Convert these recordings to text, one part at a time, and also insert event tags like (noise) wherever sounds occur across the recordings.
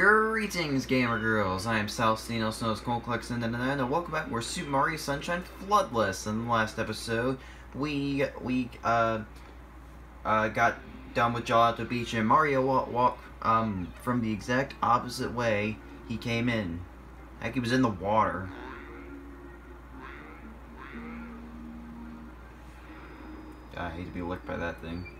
Greetings, gamer girls. I am Salstein, Snow's Cold Collection, and welcome back. We're Super Mario Sunshine FLUDDless. In the last episode, we we uh uh got done with Gelato Beach, and Mario walked walk, um from the exact opposite way he came in. Like he was in the water. I hate to be licked by that thing.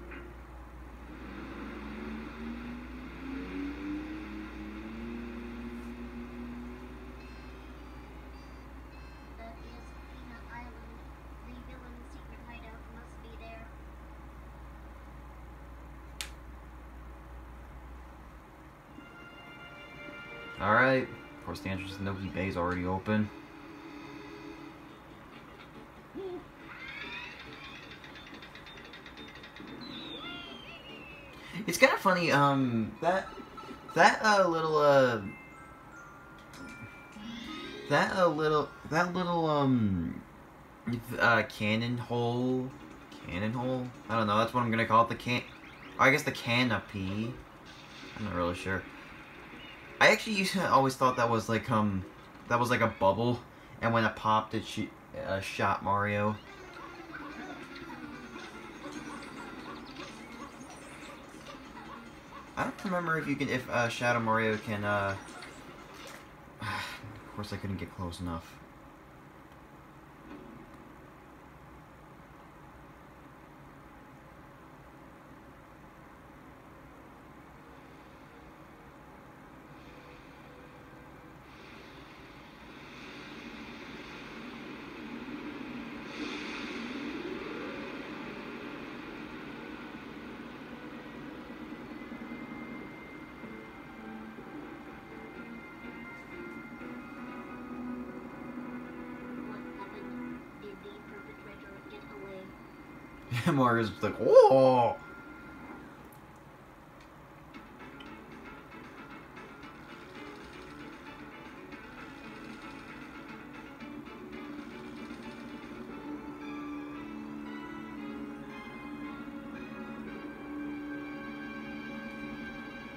The entrance Noki Bay is already open. It's kind of funny, um, that, that, uh, little, uh, that, uh, little, that little, um, uh, cannon hole, cannon hole? I don't know, that's what I'm gonna call it, the can, I guess the canopy. I'm not really sure. I actually used to always thought that was like um that was like a bubble, and when it popped, it sh uh, shot Mario. I don't remember if you can if uh, Shadow Mario can. uh... (sighs) of course, I couldn't get close enough. Away? Mario's like, oh.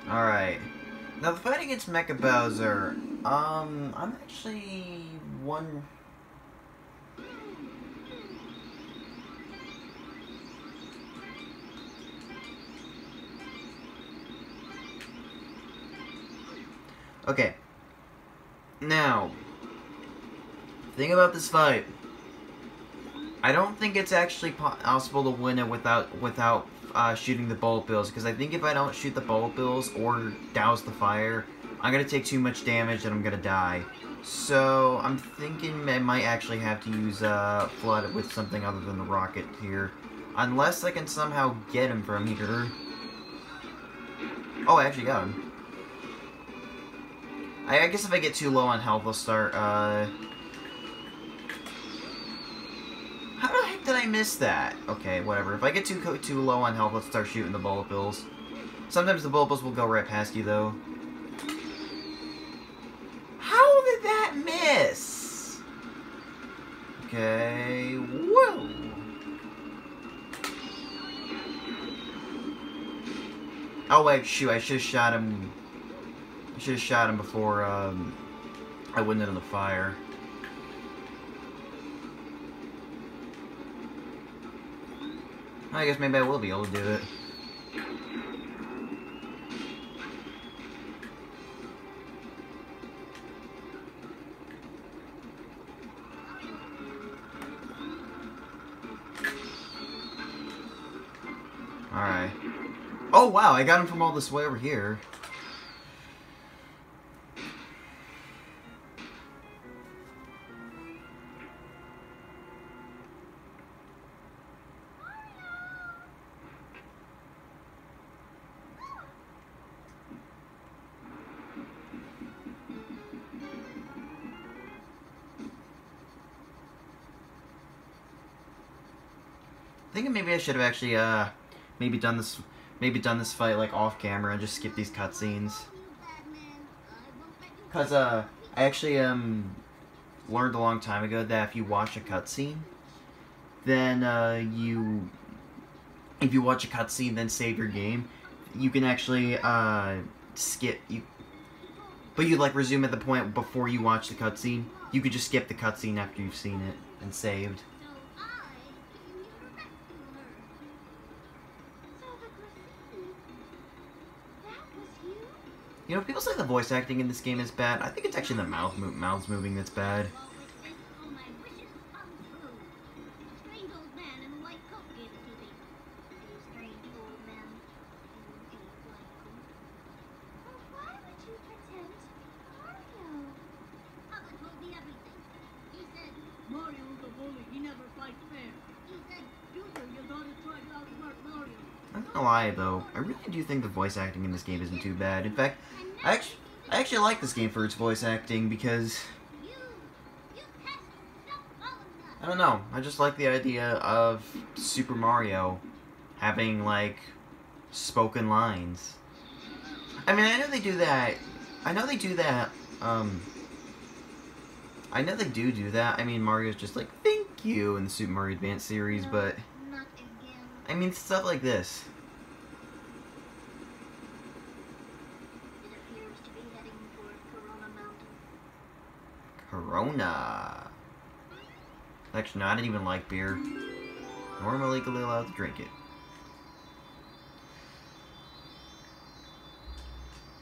Alright. Now, the fight against Mecha Bowser, um, I'm actually one... Okay. Now, thing about this fight. I don't think it's actually possible to win it without without uh, shooting the bullet bills because I think if I don't shoot the bullet bills or douse the fire, I'm gonna take too much damage and I'm gonna die. So I'm thinking I might actually have to use uh, FLUDD with something other than the rocket here, unless I can somehow get him from here. Oh, I actually got him. I, I guess if I get too low on health, I'll start, uh... How the heck did I miss that? Okay, whatever. If I get too too low on health, let's start shooting the bullet bills. Sometimes the bullet bills will go right past you, though. How did that miss? Okay, whoa! Oh wait, shoot, I should have shot him should have shot him before um, I went into the fire. I guess maybe I will be able to do it. Alright. Oh wow, I got him from all this way over here. Maybe I should have actually, uh, maybe done this, maybe done this fight, like, off camera and just skip these cutscenes. Because, uh, I actually, um, learned a long time ago that if you watch a cutscene, then, uh, you, if you watch a cutscene, then save your game, you can actually, uh, skip, you, but you like resume at the point before you watch the cutscene. You could just skip the cutscene after you've seen it and saved. So I became your rescuer. So the Grassini. That was you? You know, people say the voice acting in this game is bad. I think it's actually the mouth mo- mouths moving that's bad. Always wish all my wishes come true. A strange old man in a white coat gave it to me. A strange old man in a white coat. Well, why would you pretend to be Mario? Papa told me everything. He said, Mario's a bully. He never fights fair. he said, Junior, your daughter tried to outsmart Mario. I'm not gonna lie though, I really do you think the voice acting in this game isn't too bad. In fact, I actually, I actually like this game for its voice acting because. I don't know. I just like the idea of Super Mario having like spoken lines. I mean, I know they do that. I know they do that. Um, I know they do do that. I mean, Mario's just like thank you in the Super Mario Advance series, but. I mean stuff like this. Corona. Actually, no, I didn't even like beer. Nor am I legally allowed to drink it.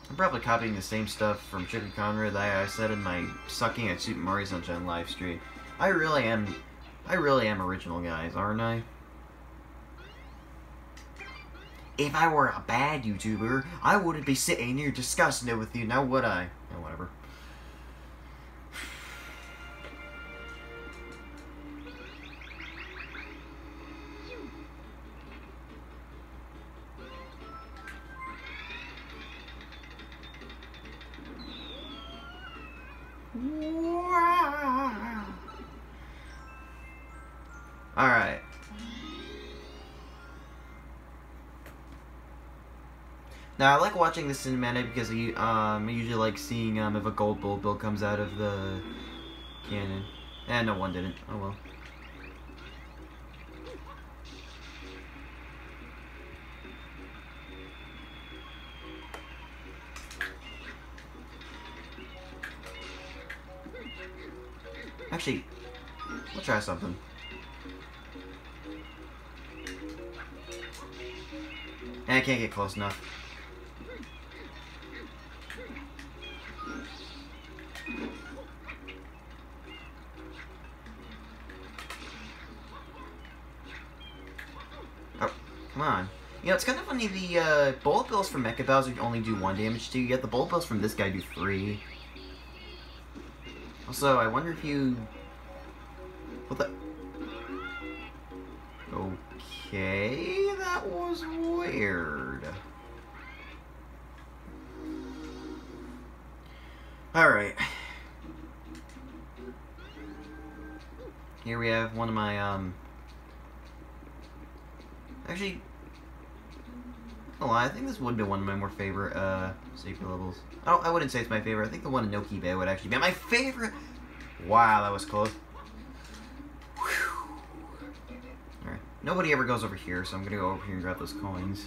I'm probably copying the same stuff from Chicken Conrad that I said in my sucking at Super Mario Sunshine live stream. I really am, I really am original, guys, aren't I? If I were a bad YouTuber, I wouldn't be sitting here discussing it with you, now would I? Oh, whatever. Now, I like watching the cinematic because I, um, I usually like seeing um, if a gold bull bill comes out of the cannon. And no one didn't. Oh well. Actually, we'll try something. And I can't get close enough. Come on. You know, it's kind of funny, the uh, bullet bills from Mecha Bowser only do one damage to you, yet the bullet bills from this guy do three. Also, I wonder if you... What the... Okay, that was weird. Alright. Here we have one of my, um... Actually, gonna lie, I think this would be one of my more favorite, uh, safety levels. I, don't, I wouldn't say it's my favorite. I think the one in Noki Bay would actually be my favorite. Wow, that was close. Alright. Nobody ever goes over here, so I'm gonna go over here and grab those coins.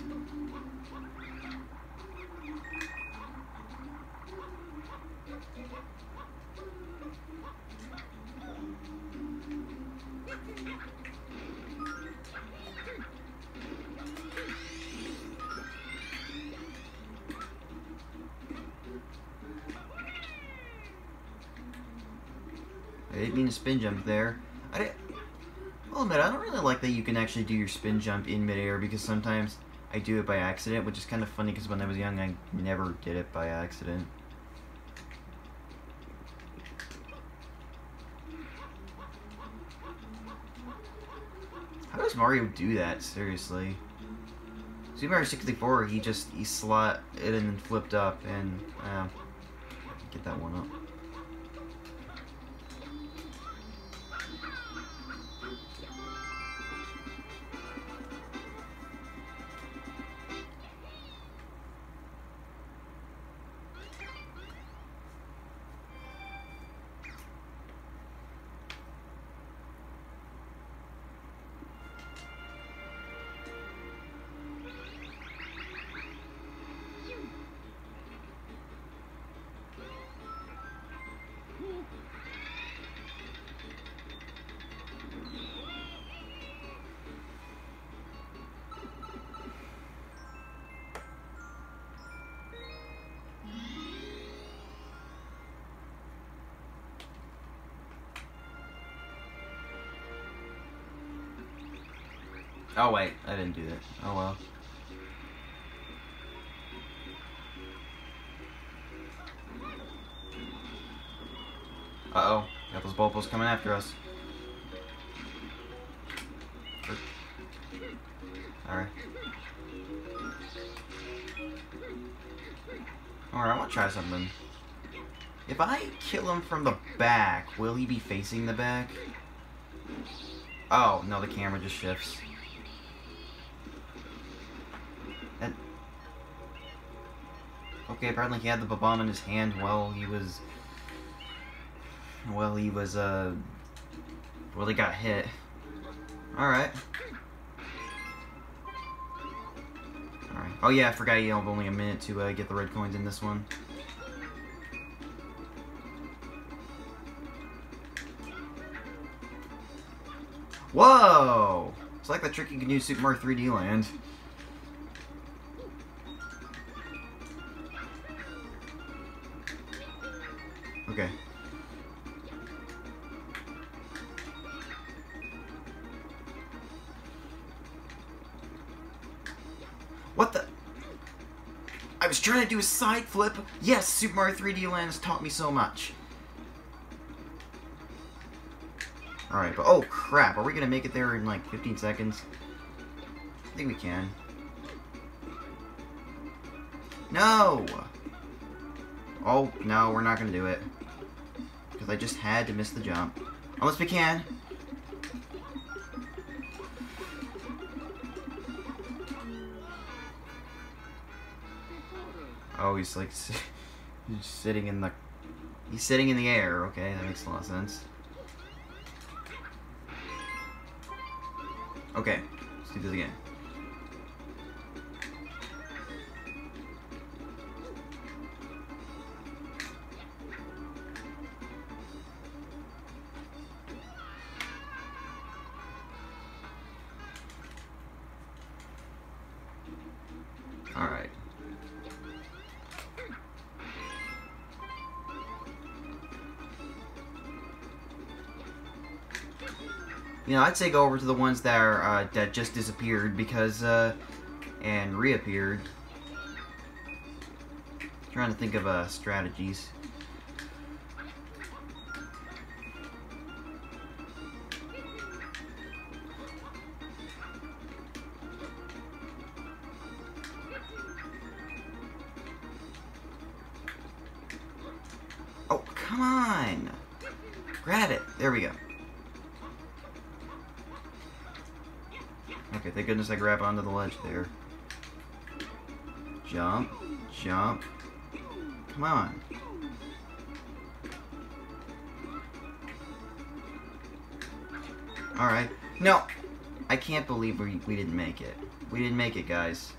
Jump there. I didn't. Admit, I don't really like that you can actually do your spin jump in midair because sometimes I do it by accident, which is kind of funny because when I was young, I never did it by accident. How does Mario do that? Seriously. Super Mario 64, he just he slot it and then flipped up and uh, get that one up. Oh wait, I didn't do that. Oh well. Uh oh, got those Bulbos coming after us. Alright. Alright, I want to try something. If I kill him from the back, will he be facing the back? Oh, no, the camera just shifts. Okay, apparently he had the bomb in his hand while he was... While he was, uh... Well, he got hit. Alright. Alright. Oh yeah, I forgot you have only a minute to uh, get the red coins in this one. Whoa! It's like the trick you can use Super Mario 3D Land. Do a side flip. Yes, Super Mario 3D Land has taught me so much. Alright, but oh crap, are we gonna make it there in like 15 seconds? I think we can. No! Oh, no, we're not gonna do it. Because I just had to miss the jump. Unless we can. He's like he's sitting in the he's sitting in the air. Okay, that makes a lot of sense. Okay, let's do this again. You know, I'd say go over to the ones that are uh, that just disappeared because uh, and reappeared. Trying to think of uh, strategies. Oh, come on! Grab it! There we go. Thank goodness I grab onto the ledge there. Jump. Jump. Come on. Alright. No! I can't believe we, we didn't make it. We didn't make it, guys.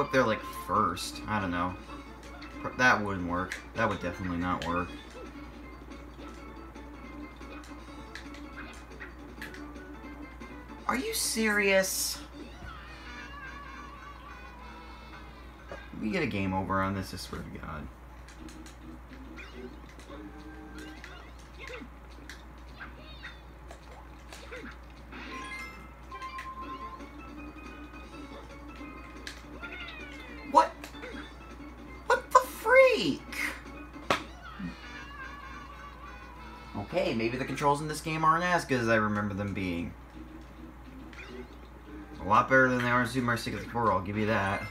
Up there, like, first. I don't know. That wouldn't work. That would definitely not work. Are you serious? We get a game over on this, I swear to God. Maybe the controls in this game aren't as good as I remember them being. A lot better than they are in Super Mario 64, I'll give you that.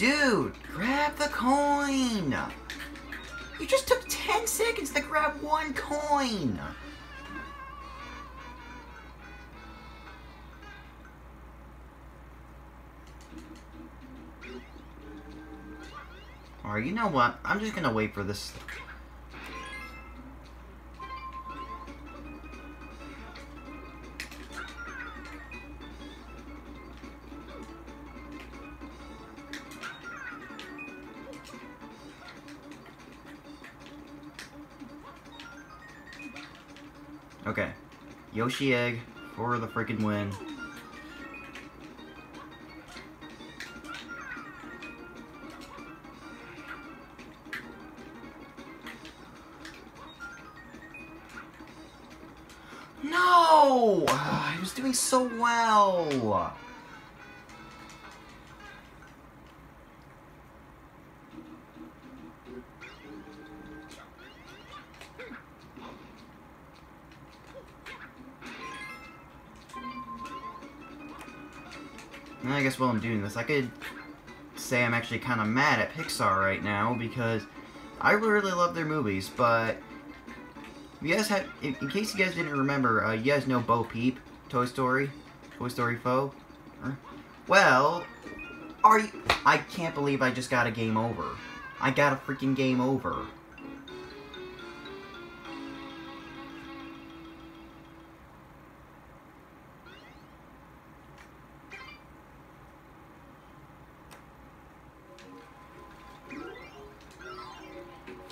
Dude, grab the coin! You just took 10 seconds to grab one coin! Alright, you know what? I'm just gonna wait for this. Yoshi Egg for the freaking win. No! (sighs) I was doing so well. Guess while I'm doing this, I could say I'm actually kind of mad at Pixar right now because I really love their movies, but you guys have, in, in case you guys didn't remember, uh, you guys know Bo Peep, Toy Story, Toy Story 4. Well, are you? I can't believe I just got a game over. I got a freaking game over.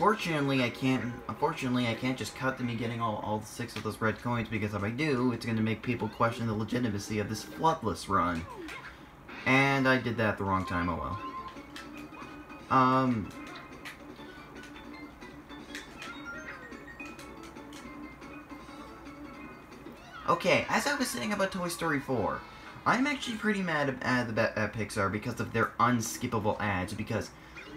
Fortunately, I can't. Unfortunately, I can't just cut to me getting all, all six of those red coins because if I do, it's going to make people question the legitimacy of this FLUDDless run. And I did that at the wrong time. Oh well. Um. Okay, as I was saying about Toy Story 4, I'm actually pretty mad at, at, at Pixar because of their unskippable ads. Because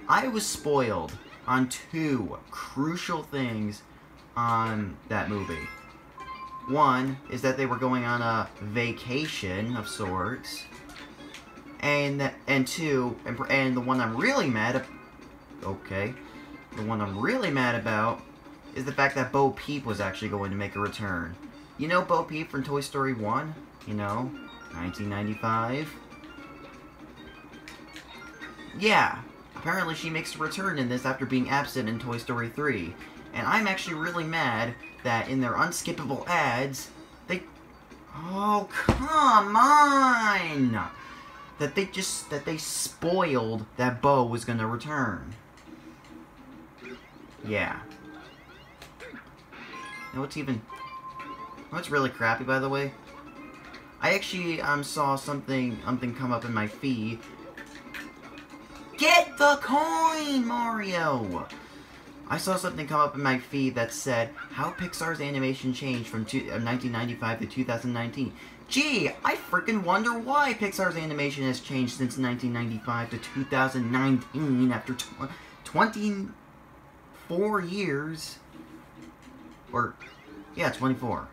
I was spoiled on two crucial things on that movie. One is that they were going on a vacation of sorts, and and two, and, and the one I'm really mad at, okay, the one I'm really mad about is the fact that Bo Peep was actually going to make a return. You know Bo Peep from Toy Story 1? You know, 1995. Yeah, Apparently she makes a return in this after being absent in Toy Story 3. And I'm actually really mad that in their unskippable ads, they... Oh, come on! That they just... That they spoiled that Bo was gonna return. Yeah. And what's even... What's really crappy, by the way? I actually um, saw something, something come up in my feed Get the coin, Mario! I saw something come up in my feed that said, how Pixar's animation changed from two, uh, 1995 to 2019. Gee, I freaking wonder why Pixar's animation has changed since 1995 to 2019 after tw 24 years. Or, yeah, 24.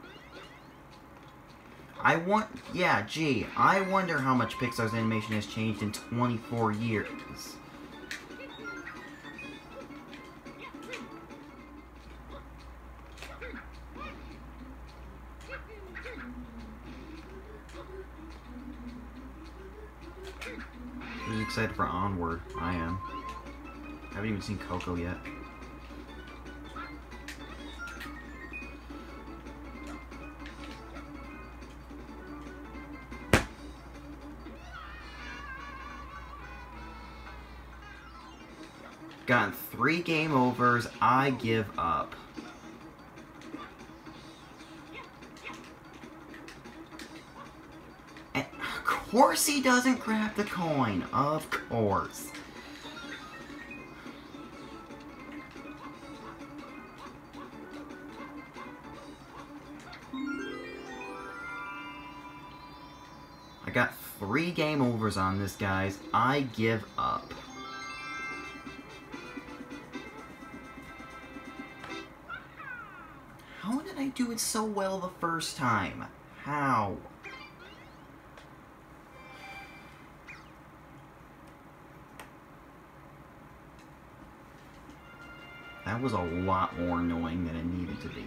I want, yeah, gee, I wonder how much Pixar's animation has changed in 24 years. Excited for Onward? I am. I haven't even seen Coco yet. Gotten three game overs. I give up. Course he doesn't grab the coin. Of course. I got three game overs on this, guys. I give up. How did I do it so well the first time? How? That was a lot more annoying than it needed to be.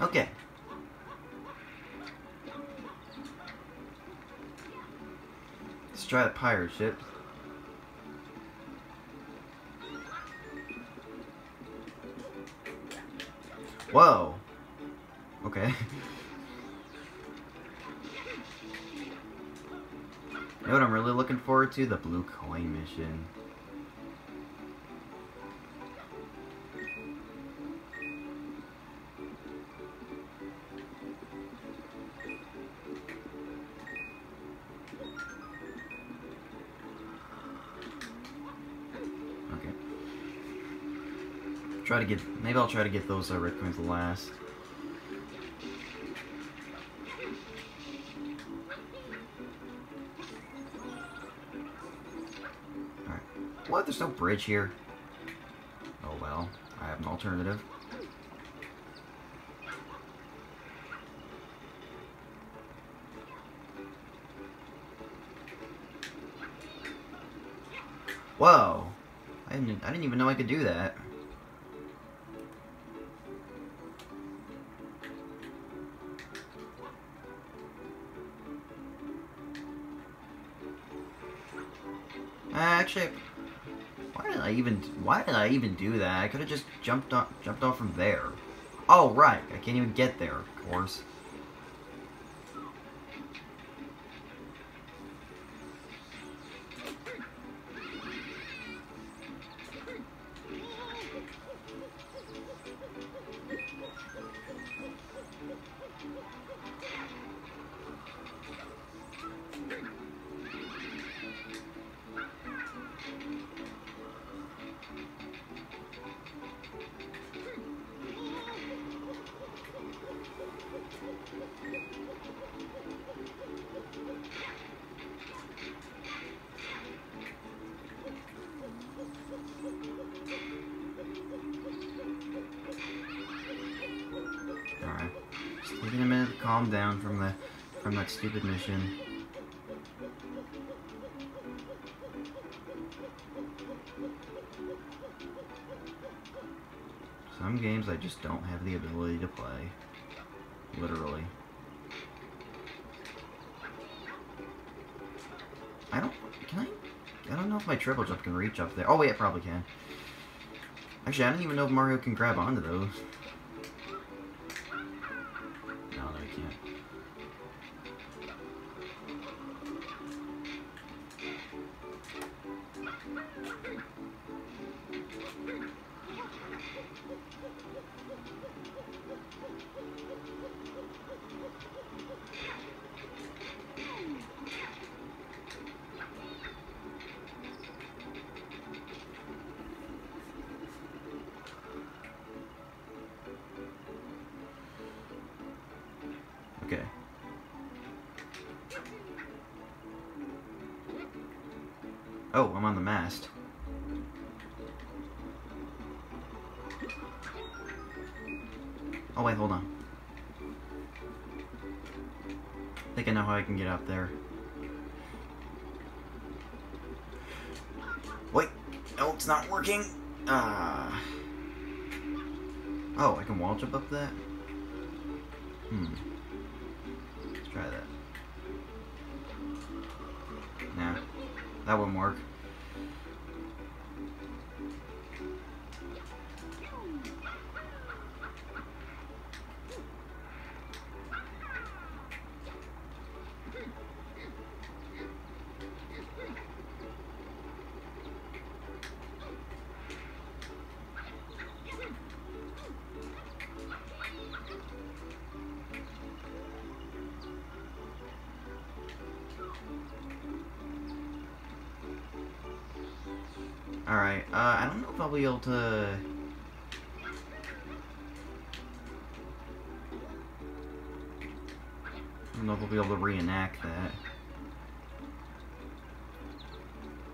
Okay. Let's try the pirate ship. Whoa. Okay. (laughs) You know what I'm really looking forward to? The blue coin mission. Try to get. Maybe I'll try to get those uh, red coins last. Alright. What? There's no bridge here. Oh well. I have an alternative. Whoa. I didn't, I didn't even know I could do that. Even why did I even do that? I could have just jumped off jumped off from there. Oh right, I can't even get there, of course. Calm down from the from that stupid mission. Some games I just don't have the ability to play. Literally. I don't can I I don't know if my triple jump can reach up there. Oh wait, it probably can. Actually, I don't even know if Mario can grab onto those. Oh wait, hold on. I think I know how I can get up there. Wait! No, it's not working! Ah. Oh, I can wall jump up that? Hmm. Let's try that. Nah, that wouldn't work. Able to... I don't know if we'll be able to reenact that.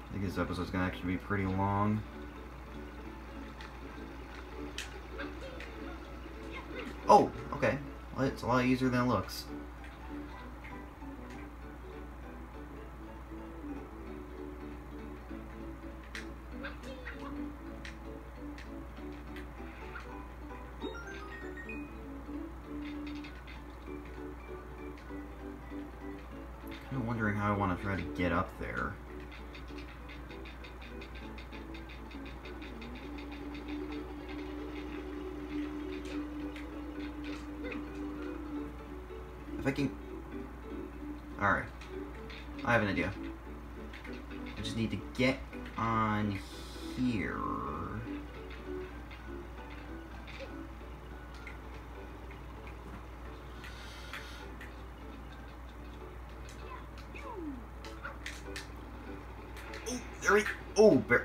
I think this episode's gonna actually be pretty long. Oh, okay. Well, it's a lot easier than it looks.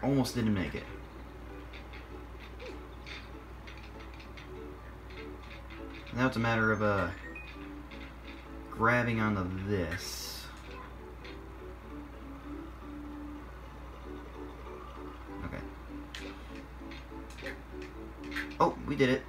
Almost didn't make it. Now it's a matter of, uh grabbing onto this. Okay. Oh, we did it.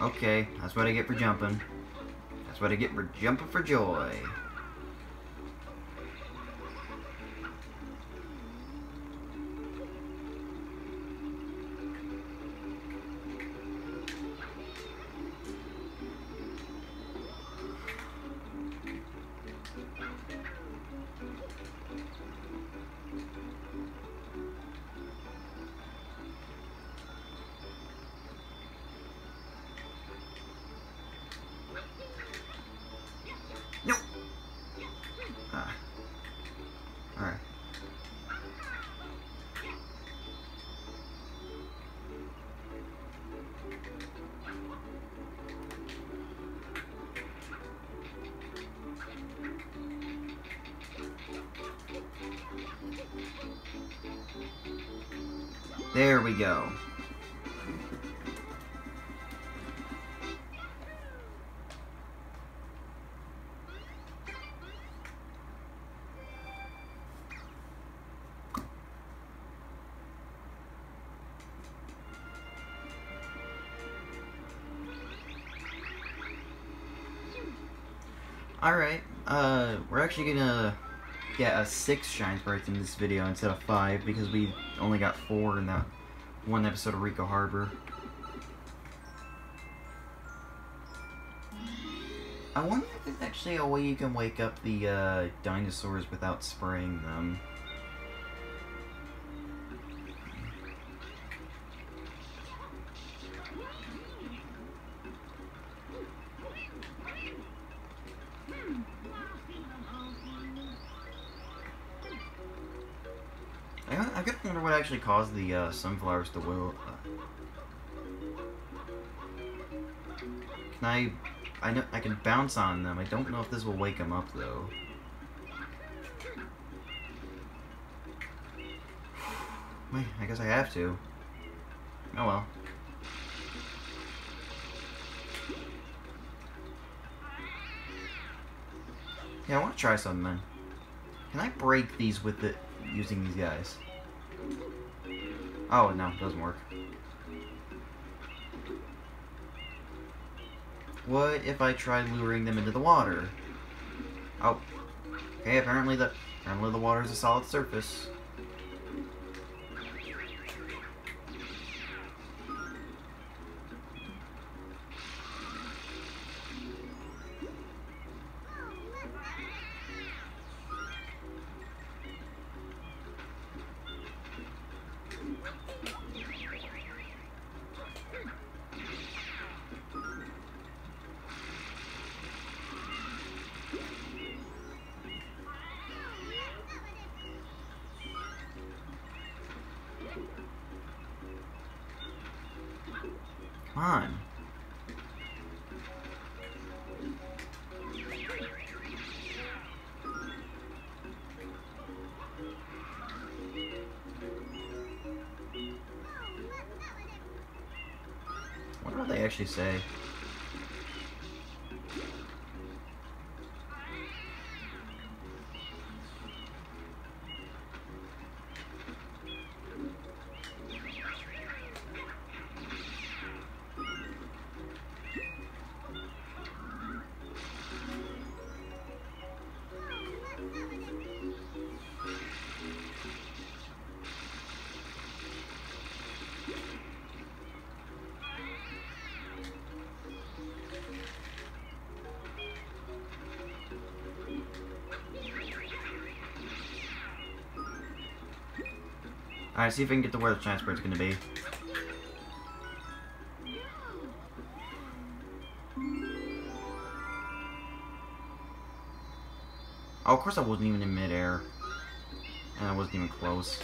Okay, that's what I get for jumping. That's what I get for jumping for joy. There we go. Alright, uh, we're actually gonna get a six shine sprites in this video instead of five because we only got four in that one episode of Ricco Harbor. I wonder if there's actually a way you can wake up the uh, dinosaurs without spraying them. Actually the uh, sunflowers to wilt. Can I? I know I can bounce on them. I don't know if this will wake them up though. I guess I have to. Oh well. Yeah, I want to try something then. Can I break these with it using these guys? Oh, no, it doesn't work. What if I try luring them into the water? Oh. Okay, apparently the apparently the water is a solid surface. They actually say? Alright, see if I can get to where the transport's gonna be. Oh, of course I wasn't even in midair. And I wasn't even close.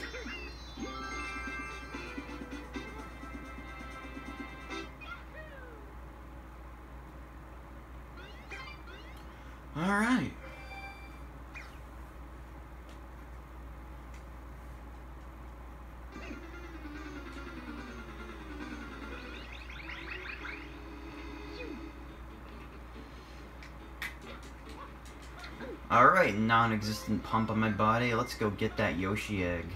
Alright, non-existent pump on my body. Let's go get that Yoshi egg.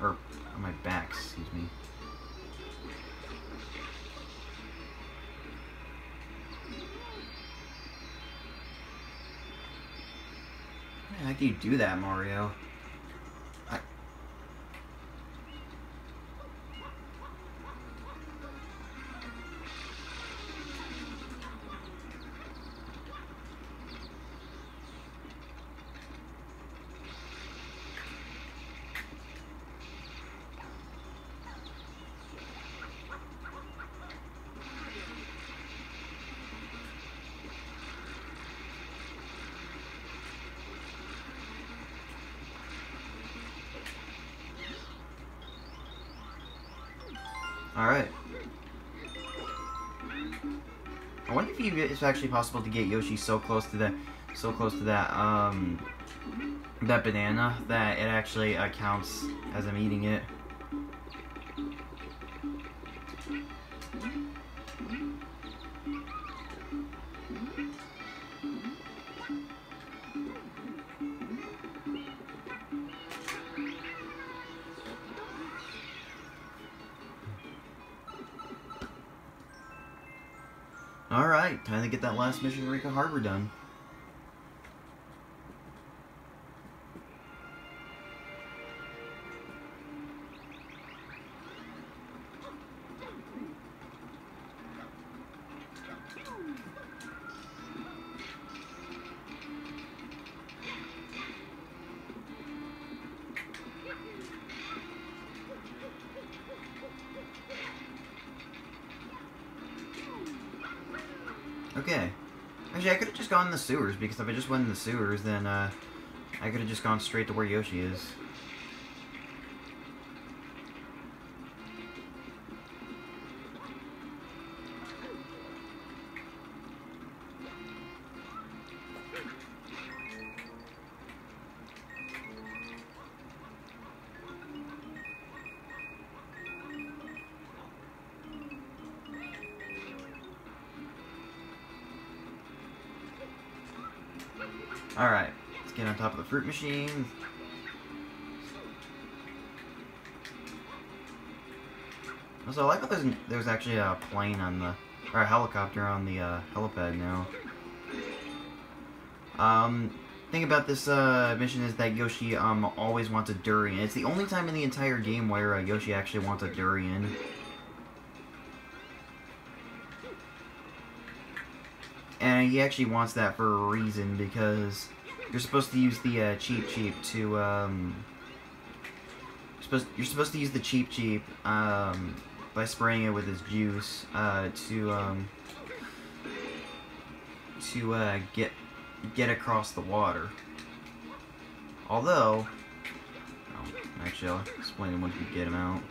Or, on my back, excuse me. How do you do that, Mario? It's actually possible to get Yoshi so close to the, so close to that, um, that banana that it actually uh, counts as I'm eating it. Alright, time to get that last mission Ricco Harbor done. The sewers, because if I just went in the sewers, then, uh, I could have just gone straight to where Yoshi is. Get on top of the fruit machine. Also, I like how there's, there's actually a plane on the, or a helicopter on the uh, helipad now. Um, thing about this uh, mission is that Yoshi um always wants a durian. It's the only time in the entire game where uh, Yoshi actually wants a durian. And he actually wants that for a reason, because you're supposed to use the uh, Cheep Cheep to, um... You're supposed, you're supposed to use the cheap Cheep, um, by spraying it with his juice, uh, to, um... To, uh, get, get across the water. Although... Oh, Actually, I'll explain once we get him out.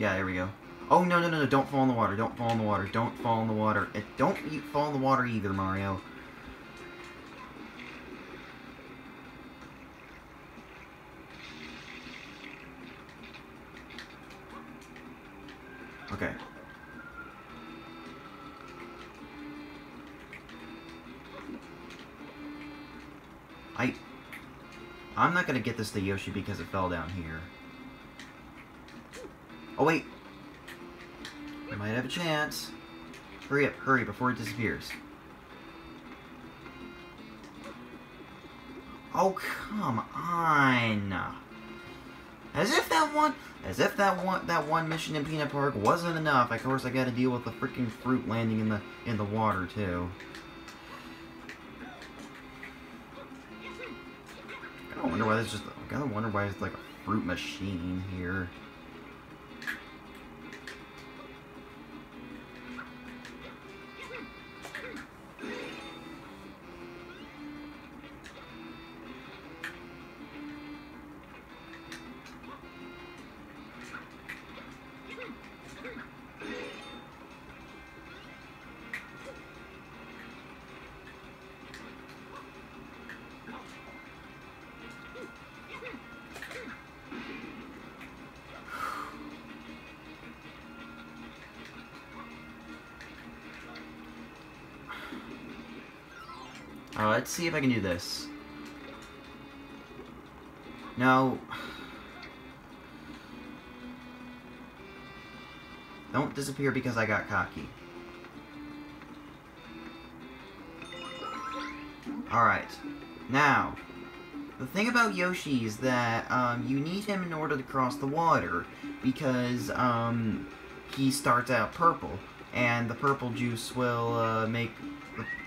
Yeah, there we go. Oh, no, no, no, no, don't fall in the water. Don't fall in the water. Don't fall in the water. Don't you fall in the water either, Mario. Okay. I... I'm not gonna get this to Yoshi because it fell down here. Oh, wait. I might have a chance. Hurry up, hurry, before it disappears. Oh, come on. As if that one, as if that one, that one mission in Pinna Park wasn't enough. Of course, I got to deal with the freaking fruit landing in the in the water too. I wonder why there's just. I gotta wonder why there's like a fruit machine here. Let's see if I can do this. No. Don't disappear because I got cocky. Alright. Now, the thing about Yoshi is that um, you need him in order to cross the water because um, he starts out purple, and the purple juice will uh, make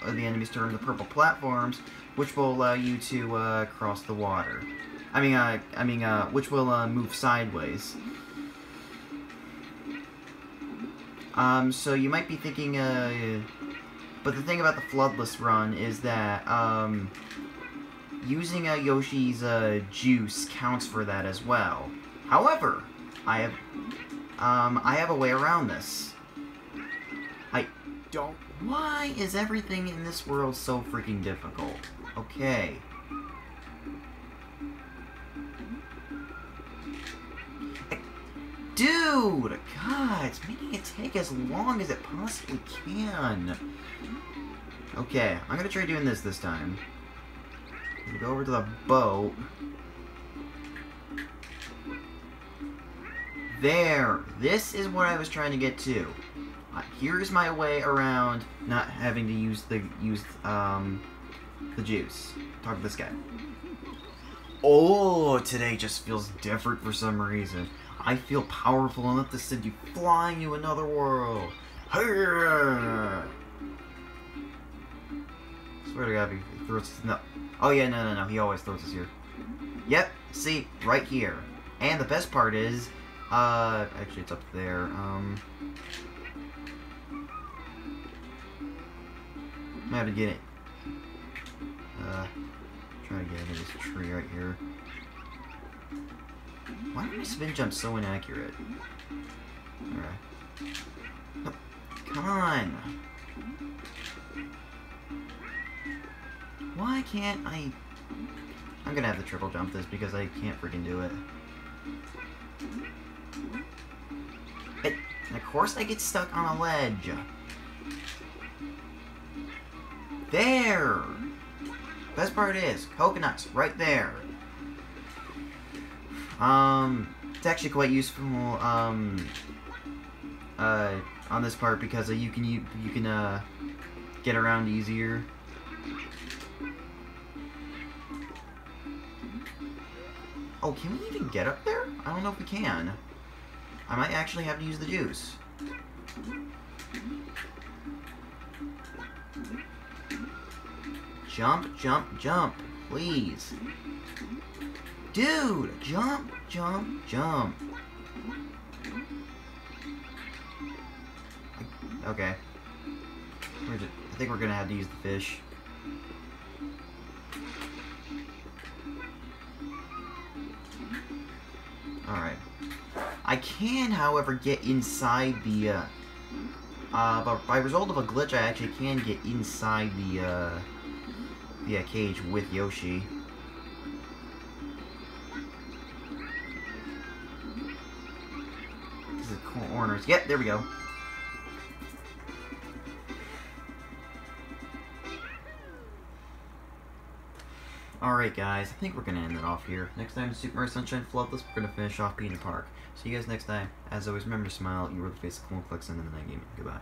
the, enemies turn the purple platforms, which will allow you to uh, cross the water. I mean, uh, I mean, uh, which will uh, move sideways. Um, so you might be thinking, uh, but the thing about the FLUDDless run is that um, using uh, Yoshi's uh, juice counts for that as well. However, I have, um, I have a way around this. I don't. Why is everything in this world so freaking difficult? Okay. Dude! God, it's making it take as long as it possibly can. Okay, I'm gonna try doing this this time. Go over to the boat. There! This is what I was trying to get to. Here's my way around not having to use the use um the juice. Talk to this guy. Oh, today just feels different for some reason. I feel powerful enough to send you flying to another world. Swear to God, he throws no. Oh yeah, no, no, no. He always throws us here. Yep. See, right here. And the best part is, uh, actually it's up there. Um, I have to get it. Uh, try to get into this tree right here. Why are my spin jumps so inaccurate? Alright. Come on! Why can't I... I'm gonna have to triple jump this because I can't freaking do it. and of course I get stuck on a ledge. There! Best part is, coconuts, right there. Um, it's actually quite useful, um, uh, on this part because uh, you can, you, you can, uh, get around easier. Oh, can we even get up there? I don't know if we can. I might actually have to use the juice. Jump, jump, jump, please. Dude, jump, jump, jump. Okay. I think we're gonna have to use the fish. Alright. I can, however, get inside the, uh, uh, but by result of a glitch, I actually can get inside the, uh, uh, cage with Yoshi. This is corners. Yep, there we go. Alright guys, I think we're going to end it off here. Next time Super Mario Sunshine FLUDDless, we're going to finish off Pinna Park. See you guys next time. As always, remember to smile, you are the face of cool flex and in the night game. Goodbye.